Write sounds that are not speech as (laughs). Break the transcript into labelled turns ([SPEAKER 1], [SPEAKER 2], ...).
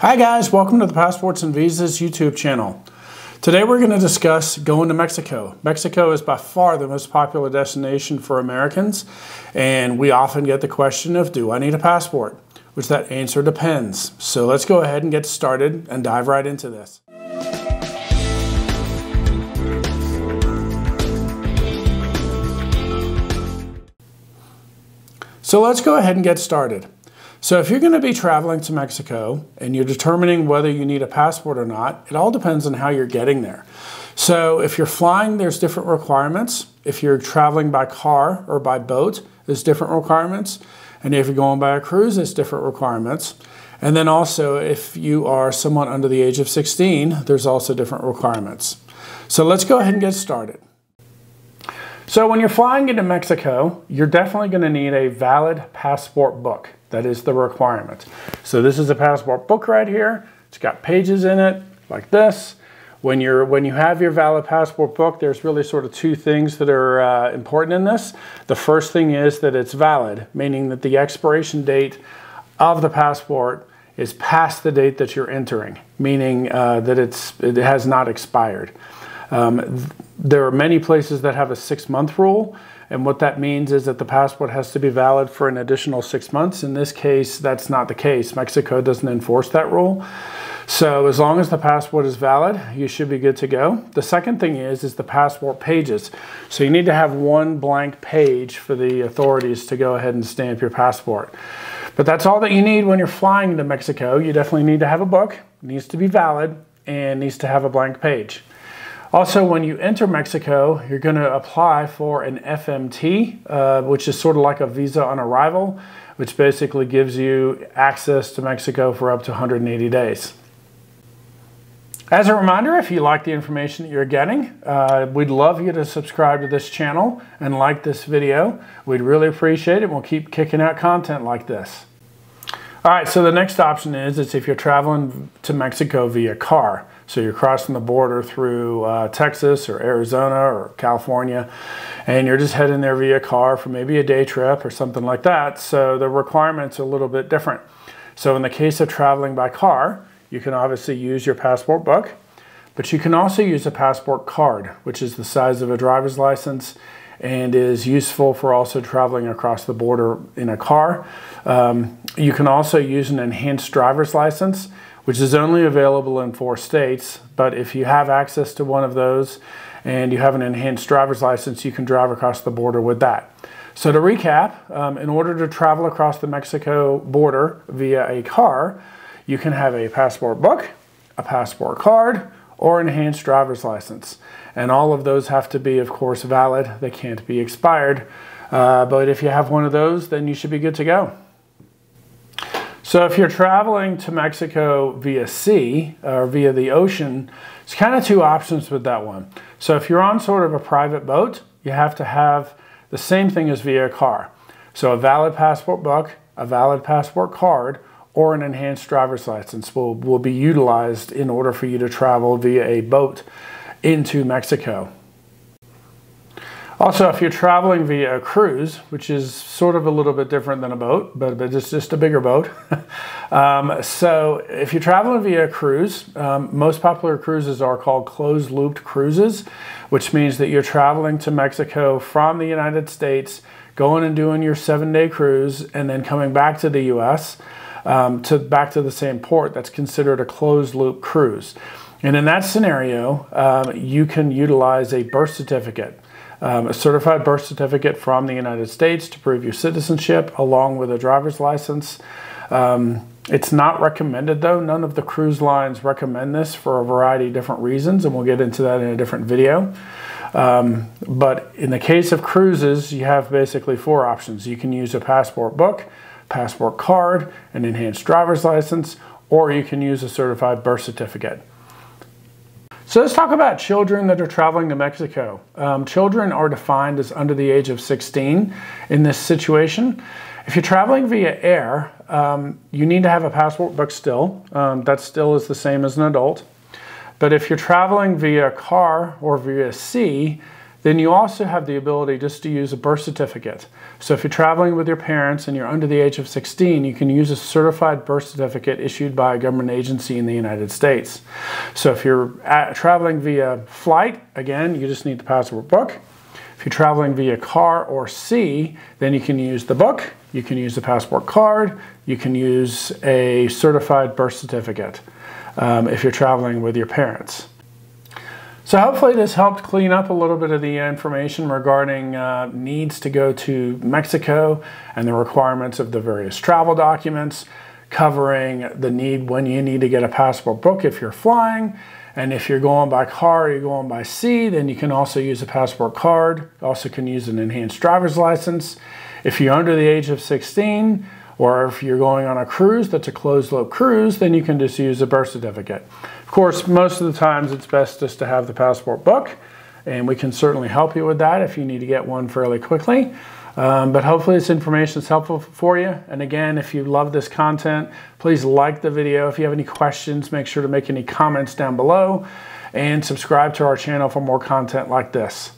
[SPEAKER 1] Hi guys, welcome to the Passports and Visas YouTube channel. Today we're going to discuss going to Mexico. Mexico is by far the most popular destination for Americans and we often get the question of do I need a passport? Which that answer depends. So let's go ahead and get started and dive right into this. So let's go ahead and get started. So if you're going to be traveling to Mexico and you're determining whether you need a passport or not, it all depends on how you're getting there. So if you're flying, there's different requirements. If you're traveling by car or by boat, there's different requirements. And if you're going by a cruise, there's different requirements. And then also, if you are someone under the age of 16, there's also different requirements. So let's go ahead and get started. So when you're flying into Mexico, you're definitely going to need a valid passport book. That is the requirement. So this is a passport book right here. It's got pages in it like this. When you're when you have your valid passport book, there's really sort of two things that are uh, important in this. The first thing is that it's valid, meaning that the expiration date of the passport is past the date that you're entering, meaning uh, that it's it has not expired. Um, there are many places that have a six month rule, and what that means is that the passport has to be valid for an additional six months. In this case, that's not the case. Mexico doesn't enforce that rule. So as long as the passport is valid, you should be good to go. The second thing is is the passport pages. So you need to have one blank page for the authorities to go ahead and stamp your passport. But that's all that you need when you're flying to Mexico. You definitely need to have a book, needs to be valid, and needs to have a blank page. Also, when you enter Mexico, you're going to apply for an FMT, uh, which is sort of like a visa on arrival, which basically gives you access to Mexico for up to 180 days. As a reminder, if you like the information that you're getting, uh, we'd love you to subscribe to this channel and like this video. We'd really appreciate it we'll keep kicking out content like this. All right, so the next option is, is if you're traveling to Mexico via car. So you're crossing the border through uh, Texas or Arizona or California, and you're just heading there via car for maybe a day trip or something like that. So the requirements are a little bit different. So in the case of traveling by car, you can obviously use your passport book, but you can also use a passport card, which is the size of a driver's license and is useful for also traveling across the border in a car. Um, you can also use an enhanced driver's license which is only available in four states. But if you have access to one of those and you have an enhanced driver's license, you can drive across the border with that. So to recap, um, in order to travel across the Mexico border via a car, you can have a passport book, a passport card, or enhanced driver's license. And all of those have to be, of course, valid. They can't be expired. Uh, but if you have one of those, then you should be good to go. So if you're traveling to Mexico via sea or via the ocean, it's kind of two options with that one. So if you're on sort of a private boat, you have to have the same thing as via a car. So a valid passport book, a valid passport card, or an enhanced driver's license will, will be utilized in order for you to travel via a boat into Mexico. Also, if you're traveling via a cruise, which is sort of a little bit different than a boat, but, but it's just a bigger boat. (laughs) um, so, if you're traveling via a cruise, um, most popular cruises are called closed looped cruises, which means that you're traveling to Mexico from the United States, going and doing your seven day cruise, and then coming back to the US um, to back to the same port. That's considered a closed loop cruise. And in that scenario, um, you can utilize a birth certificate um, a certified birth certificate from the United States to prove your citizenship, along with a driver's license. Um, it's not recommended though. None of the cruise lines recommend this for a variety of different reasons, and we'll get into that in a different video. Um, but in the case of cruises, you have basically four options. You can use a passport book, passport card, an enhanced driver's license, or you can use a certified birth certificate. So let's talk about children that are traveling to Mexico. Um, children are defined as under the age of 16 in this situation. If you're traveling via air, um, you need to have a passport book still. Um, that still is the same as an adult. But if you're traveling via car or via sea, then you also have the ability just to use a birth certificate. So if you're traveling with your parents and you're under the age of 16, you can use a certified birth certificate issued by a government agency in the United States. So if you're traveling via flight, again, you just need the passport book. If you're traveling via car or sea, then you can use the book, you can use the passport card, you can use a certified birth certificate um, if you're traveling with your parents. So hopefully this helped clean up a little bit of the information regarding uh, needs to go to Mexico and the requirements of the various travel documents, covering the need when you need to get a passport book if you're flying. And if you're going by car or you're going by sea, then you can also use a passport card. Also can use an enhanced driver's license. If you're under the age of 16, or if you're going on a cruise that's a closed loop cruise, then you can just use a birth certificate. Of course, most of the times it's best just to have the passport book, and we can certainly help you with that if you need to get one fairly quickly. Um, but hopefully this information is helpful for you. And again, if you love this content, please like the video. If you have any questions, make sure to make any comments down below and subscribe to our channel for more content like this.